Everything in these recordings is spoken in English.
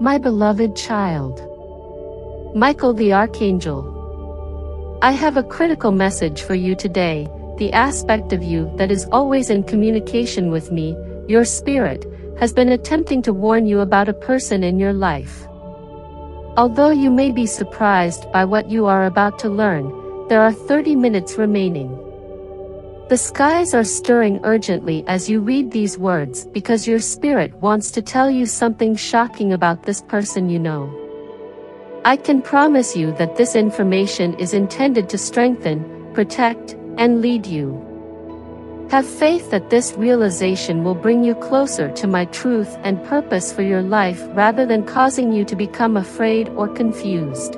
My beloved child. Michael the Archangel. I have a critical message for you today, the aspect of you that is always in communication with me, your spirit, has been attempting to warn you about a person in your life. Although you may be surprised by what you are about to learn, there are 30 minutes remaining. The skies are stirring urgently as you read these words because your spirit wants to tell you something shocking about this person you know. I can promise you that this information is intended to strengthen, protect, and lead you. Have faith that this realization will bring you closer to my truth and purpose for your life rather than causing you to become afraid or confused.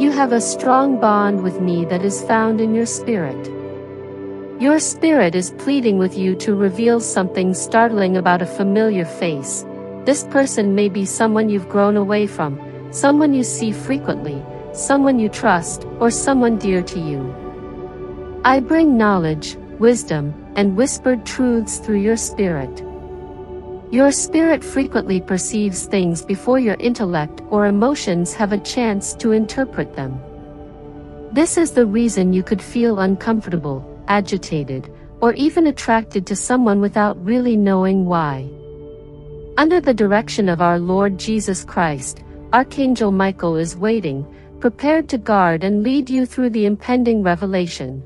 You have a strong bond with me that is found in your spirit. Your spirit is pleading with you to reveal something startling about a familiar face. This person may be someone you've grown away from, someone you see frequently, someone you trust, or someone dear to you. I bring knowledge, wisdom, and whispered truths through your spirit. Your spirit frequently perceives things before your intellect or emotions have a chance to interpret them. This is the reason you could feel uncomfortable, agitated, or even attracted to someone without really knowing why. Under the direction of our Lord Jesus Christ, Archangel Michael is waiting, prepared to guard and lead you through the impending revelation.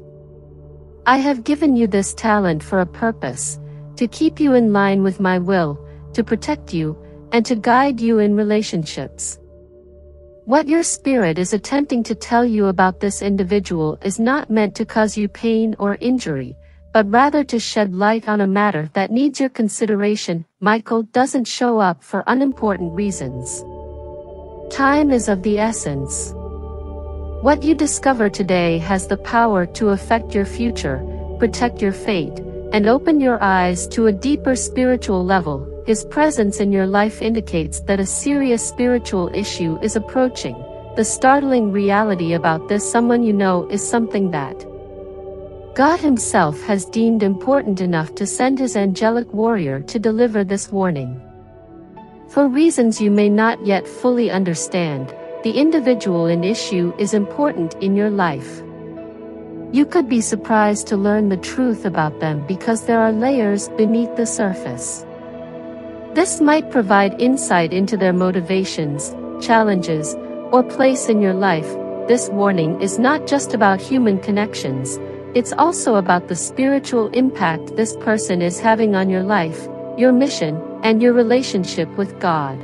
I have given you this talent for a purpose, to keep you in line with my will, to protect you, and to guide you in relationships. What your spirit is attempting to tell you about this individual is not meant to cause you pain or injury, but rather to shed light on a matter that needs your consideration. Michael doesn't show up for unimportant reasons. Time is of the essence. What you discover today has the power to affect your future, protect your fate, and open your eyes to a deeper spiritual level, his presence in your life indicates that a serious spiritual issue is approaching. The startling reality about this someone you know is something that God himself has deemed important enough to send his angelic warrior to deliver this warning. For reasons you may not yet fully understand, the individual in issue is important in your life. You could be surprised to learn the truth about them because there are layers beneath the surface. This might provide insight into their motivations, challenges, or place in your life. This warning is not just about human connections, it's also about the spiritual impact this person is having on your life, your mission, and your relationship with God.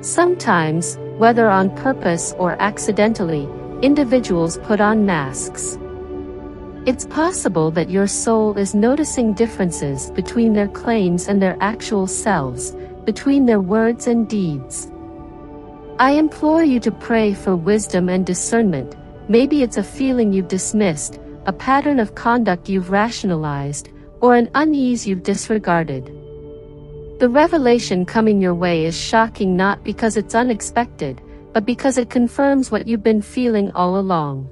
Sometimes, whether on purpose or accidentally, individuals put on masks. It's possible that your soul is noticing differences between their claims and their actual selves, between their words and deeds. I implore you to pray for wisdom and discernment, maybe it's a feeling you've dismissed, a pattern of conduct you've rationalized, or an unease you've disregarded. The revelation coming your way is shocking not because it's unexpected, but because it confirms what you've been feeling all along.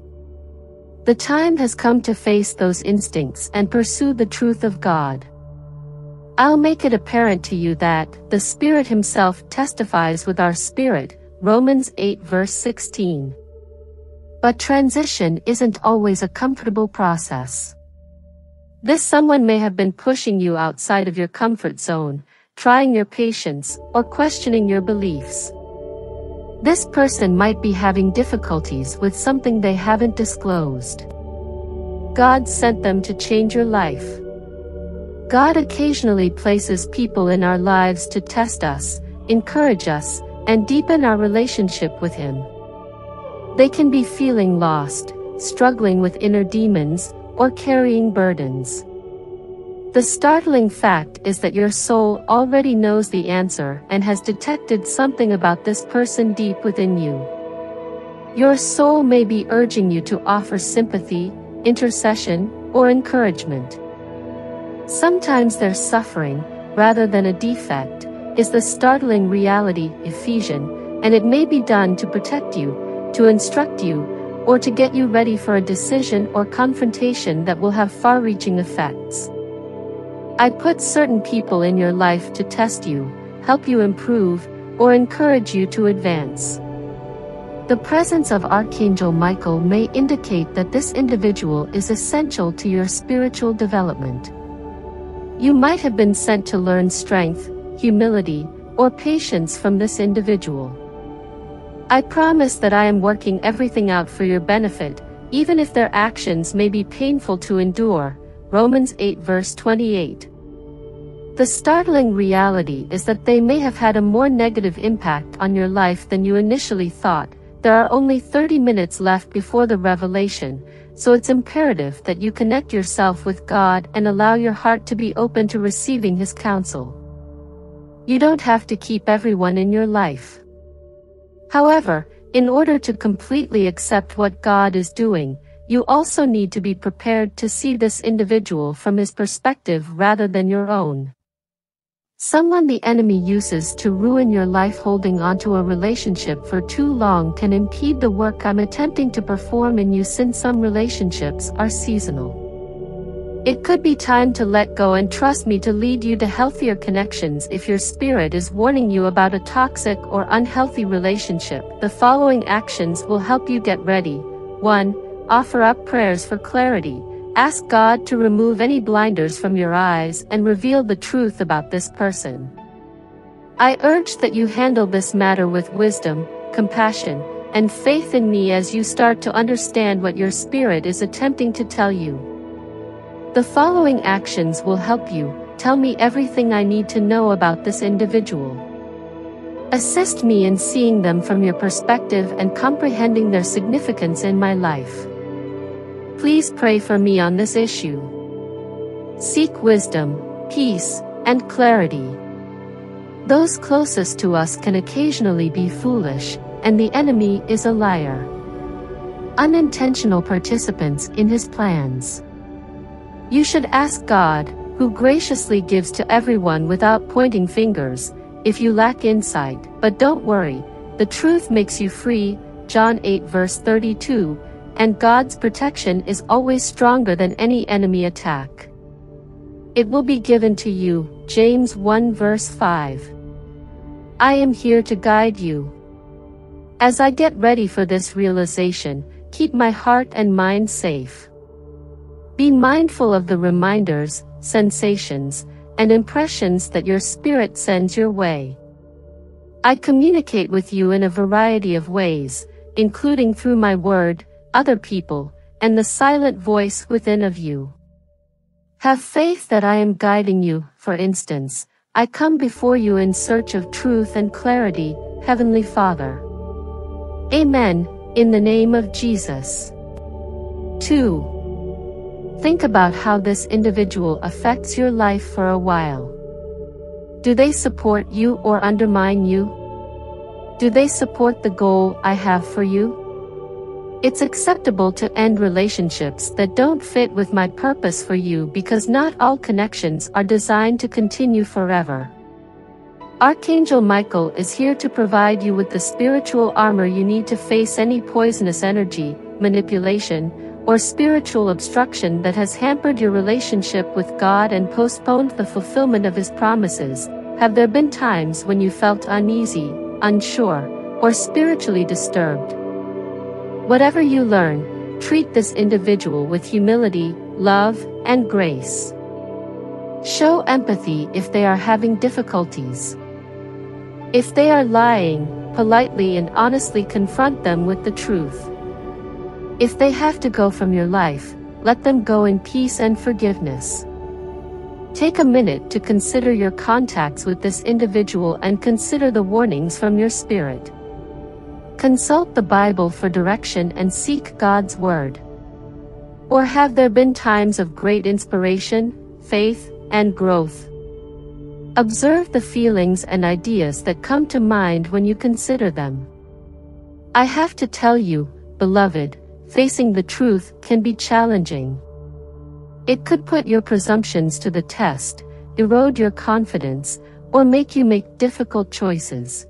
The time has come to face those instincts and pursue the truth of God. I'll make it apparent to you that the Spirit Himself testifies with our spirit, Romans 8 verse 16. But transition isn't always a comfortable process. This someone may have been pushing you outside of your comfort zone, trying your patience, or questioning your beliefs. This person might be having difficulties with something they haven't disclosed. God sent them to change your life. God occasionally places people in our lives to test us, encourage us, and deepen our relationship with Him. They can be feeling lost, struggling with inner demons, or carrying burdens. The startling fact is that your soul already knows the answer and has detected something about this person deep within you. Your soul may be urging you to offer sympathy, intercession, or encouragement. Sometimes their suffering, rather than a defect, is the startling reality, Ephesian, and it may be done to protect you, to instruct you, or to get you ready for a decision or confrontation that will have far-reaching effects. I put certain people in your life to test you, help you improve, or encourage you to advance. The presence of Archangel Michael may indicate that this individual is essential to your spiritual development. You might have been sent to learn strength, humility, or patience from this individual. I promise that I am working everything out for your benefit, even if their actions may be painful to endure. Romans 8 verse 28. The startling reality is that they may have had a more negative impact on your life than you initially thought, there are only 30 minutes left before the revelation, so it's imperative that you connect yourself with God and allow your heart to be open to receiving His counsel. You don't have to keep everyone in your life. However, in order to completely accept what God is doing, you also need to be prepared to see this individual from his perspective rather than your own. Someone the enemy uses to ruin your life holding onto a relationship for too long can impede the work I'm attempting to perform in you since some relationships are seasonal. It could be time to let go and trust me to lead you to healthier connections if your spirit is warning you about a toxic or unhealthy relationship. The following actions will help you get ready. 1. Offer up prayers for clarity. Ask God to remove any blinders from your eyes and reveal the truth about this person. I urge that you handle this matter with wisdom, compassion, and faith in me as you start to understand what your spirit is attempting to tell you. The following actions will help you, tell me everything I need to know about this individual. Assist me in seeing them from your perspective and comprehending their significance in my life. Please pray for me on this issue. Seek wisdom, peace, and clarity. Those closest to us can occasionally be foolish, and the enemy is a liar. Unintentional participants in his plans. You should ask God, who graciously gives to everyone without pointing fingers, if you lack insight, but don't worry, the truth makes you free, John 8 verse 32, and God's protection is always stronger than any enemy attack. It will be given to you, James 1 verse 5. I am here to guide you. As I get ready for this realization, keep my heart and mind safe. Be mindful of the reminders, sensations, and impressions that your spirit sends your way. I communicate with you in a variety of ways, including through my word, other people, and the silent voice within of you. Have faith that I am guiding you, for instance, I come before you in search of truth and clarity, Heavenly Father. Amen, in the name of Jesus. 2. Think about how this individual affects your life for a while. Do they support you or undermine you? Do they support the goal I have for you? It's acceptable to end relationships that don't fit with my purpose for you because not all connections are designed to continue forever. Archangel Michael is here to provide you with the spiritual armor you need to face any poisonous energy, manipulation, or spiritual obstruction that has hampered your relationship with God and postponed the fulfillment of His promises. Have there been times when you felt uneasy, unsure, or spiritually disturbed? Whatever you learn, treat this individual with humility, love, and grace. Show empathy if they are having difficulties. If they are lying, politely and honestly confront them with the truth. If they have to go from your life, let them go in peace and forgiveness. Take a minute to consider your contacts with this individual and consider the warnings from your spirit. Consult the Bible for direction and seek God's Word. Or have there been times of great inspiration, faith, and growth? Observe the feelings and ideas that come to mind when you consider them. I have to tell you, beloved, facing the truth can be challenging. It could put your presumptions to the test, erode your confidence, or make you make difficult choices.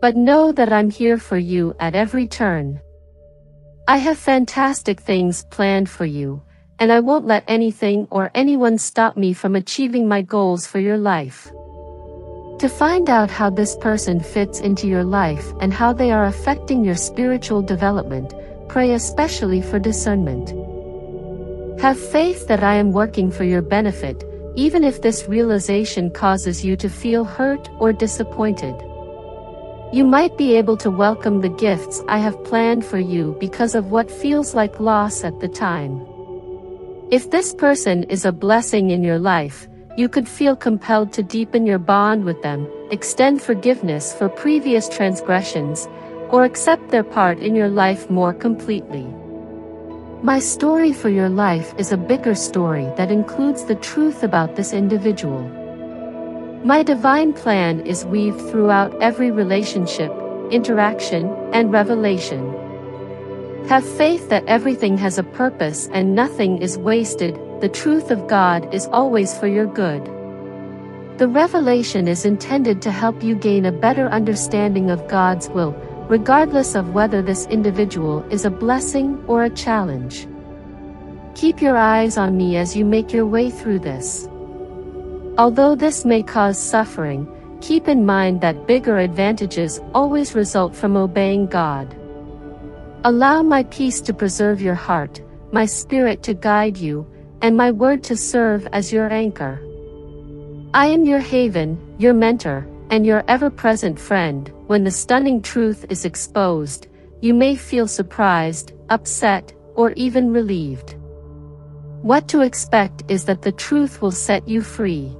But know that I'm here for you at every turn. I have fantastic things planned for you, and I won't let anything or anyone stop me from achieving my goals for your life. To find out how this person fits into your life and how they are affecting your spiritual development, pray especially for discernment. Have faith that I am working for your benefit, even if this realization causes you to feel hurt or disappointed. You might be able to welcome the gifts I have planned for you because of what feels like loss at the time. If this person is a blessing in your life, you could feel compelled to deepen your bond with them, extend forgiveness for previous transgressions, or accept their part in your life more completely. My story for your life is a bigger story that includes the truth about this individual. My divine plan is weaved throughout every relationship, interaction, and revelation. Have faith that everything has a purpose and nothing is wasted, the truth of God is always for your good. The revelation is intended to help you gain a better understanding of God's will, regardless of whether this individual is a blessing or a challenge. Keep your eyes on me as you make your way through this. Although this may cause suffering, keep in mind that bigger advantages always result from obeying God. Allow my peace to preserve your heart, my spirit to guide you, and my word to serve as your anchor. I am your haven, your mentor, and your ever-present friend, when the stunning truth is exposed, you may feel surprised, upset, or even relieved. What to expect is that the truth will set you free.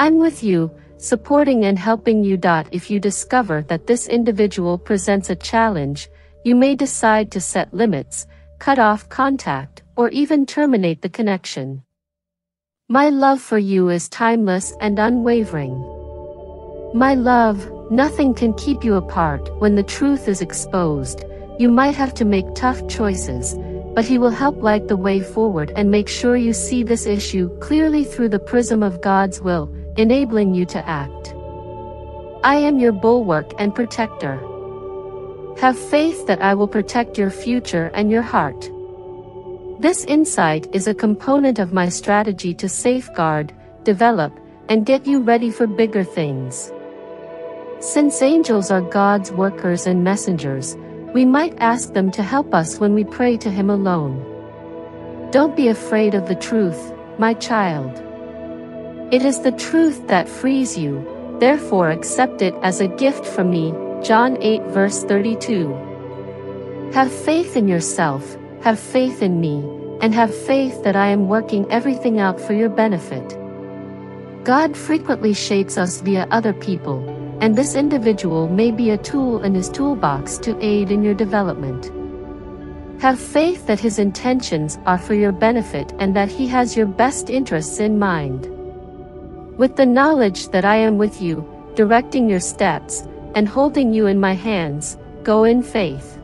I'm with you, supporting and helping you. If you discover that this individual presents a challenge, you may decide to set limits, cut off contact, or even terminate the connection. My love for you is timeless and unwavering. My love, nothing can keep you apart when the truth is exposed. You might have to make tough choices, but he will help light the way forward and make sure you see this issue clearly through the prism of God's will, enabling you to act. I am your bulwark and protector. Have faith that I will protect your future and your heart. This insight is a component of my strategy to safeguard, develop, and get you ready for bigger things. Since angels are God's workers and messengers, we might ask them to help us when we pray to Him alone. Don't be afraid of the truth, my child. It is the truth that frees you, therefore accept it as a gift from me. John 8 verse 32. Have faith in yourself, have faith in me, and have faith that I am working everything out for your benefit. God frequently shapes us via other people, and this individual may be a tool in his toolbox to aid in your development. Have faith that his intentions are for your benefit and that he has your best interests in mind. With the knowledge that I am with you, directing your steps, and holding you in my hands, go in faith.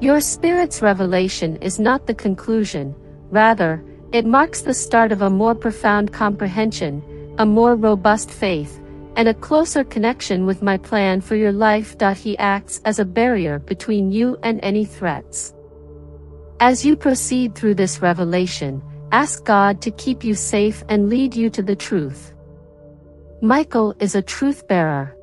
Your spirit's revelation is not the conclusion, rather, it marks the start of a more profound comprehension, a more robust faith, and a closer connection with my plan for your life. He acts as a barrier between you and any threats. As you proceed through this revelation, ask God to keep you safe and lead you to the truth. Michael is a truth bearer.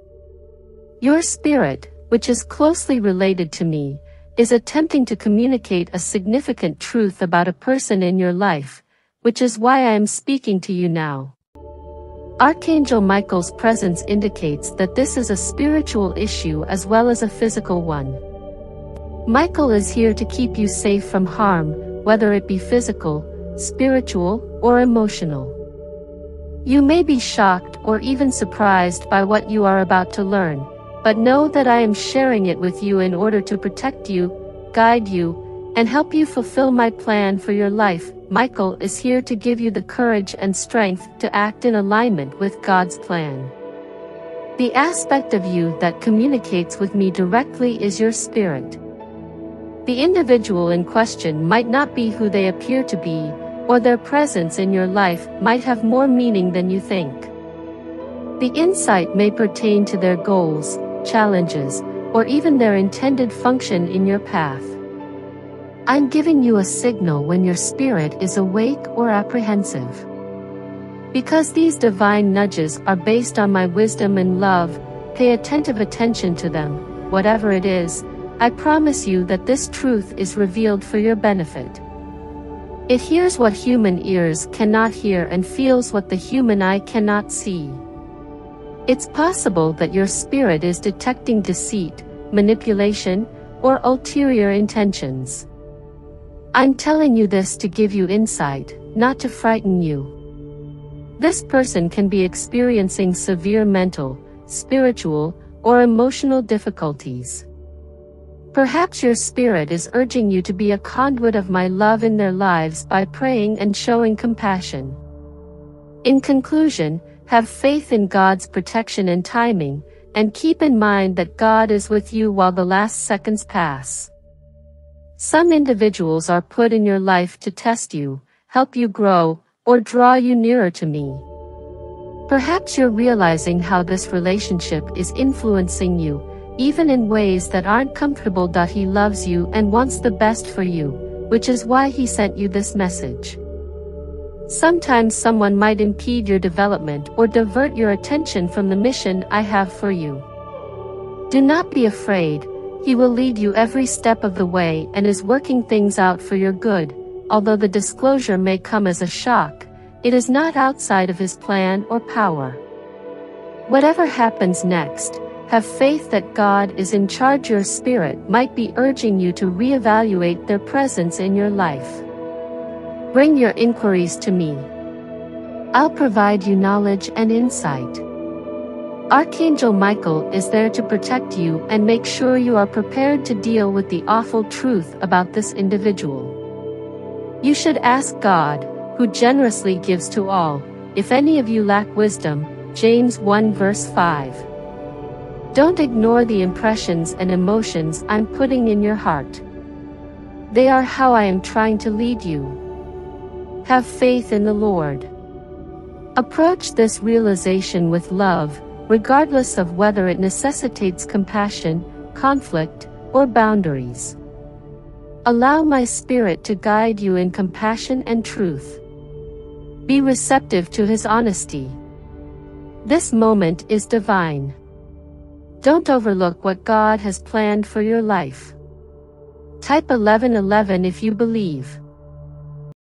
Your spirit, which is closely related to me, is attempting to communicate a significant truth about a person in your life, which is why I am speaking to you now. Archangel Michael's presence indicates that this is a spiritual issue as well as a physical one. Michael is here to keep you safe from harm, whether it be physical, spiritual, or emotional. You may be shocked or even surprised by what you are about to learn, but know that I am sharing it with you in order to protect you, guide you, and help you fulfill my plan for your life. Michael is here to give you the courage and strength to act in alignment with God's plan. The aspect of you that communicates with me directly is your spirit. The individual in question might not be who they appear to be, or their presence in your life might have more meaning than you think. The insight may pertain to their goals, challenges, or even their intended function in your path. I'm giving you a signal when your spirit is awake or apprehensive. Because these divine nudges are based on my wisdom and love, pay attentive attention to them, whatever it is, I promise you that this truth is revealed for your benefit. It hears what human ears cannot hear and feels what the human eye cannot see. It's possible that your spirit is detecting deceit, manipulation, or ulterior intentions. I'm telling you this to give you insight, not to frighten you. This person can be experiencing severe mental, spiritual, or emotional difficulties. Perhaps your spirit is urging you to be a conduit of my love in their lives by praying and showing compassion. In conclusion, have faith in God's protection and timing, and keep in mind that God is with you while the last seconds pass. Some individuals are put in your life to test you, help you grow, or draw you nearer to me. Perhaps you're realizing how this relationship is influencing you, even in ways that aren't comfortable. That he loves you and wants the best for you, which is why he sent you this message. Sometimes someone might impede your development or divert your attention from the mission I have for you. Do not be afraid, he will lead you every step of the way and is working things out for your good, although the disclosure may come as a shock, it is not outside of his plan or power. Whatever happens next, have faith that God is in charge your spirit might be urging you to reevaluate their presence in your life. Bring your inquiries to me. I'll provide you knowledge and insight. Archangel Michael is there to protect you and make sure you are prepared to deal with the awful truth about this individual. You should ask God, who generously gives to all, if any of you lack wisdom, James 1 verse 5. Don't ignore the impressions and emotions I'm putting in your heart. They are how I am trying to lead you. Have faith in the Lord. Approach this realization with love, regardless of whether it necessitates compassion, conflict, or boundaries. Allow my spirit to guide you in compassion and truth. Be receptive to his honesty. This moment is divine. Don't overlook what God has planned for your life. Type 1111 if you believe.